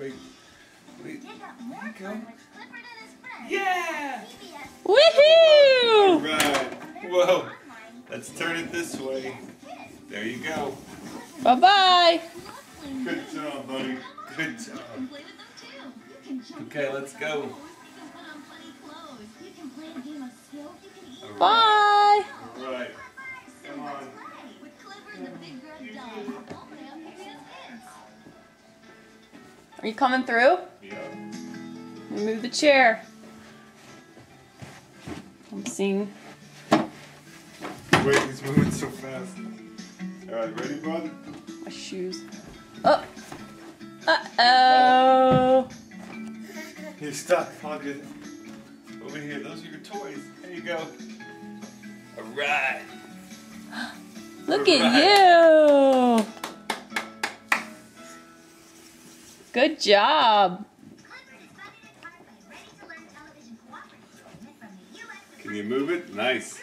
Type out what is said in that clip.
Wait. Wait. They more Okay. fun with Clifford and his friends. Yeah! Woohoo! Right. Whoa. Let's turn it this way. There you go. Bye bye. Good job, buddy. Good job. Play with them too. You can jump Okay, let's go. You can put on funny Are you coming through? Yeah. Move the chair. I'm seeing. Wait, he's moving so fast. All right, ready, brother? My shoes. Oh. Uh oh. You're stuck. All good. Over here. Those are your toys. There you go. All right. Look at you. The job. Can you move it? Nice.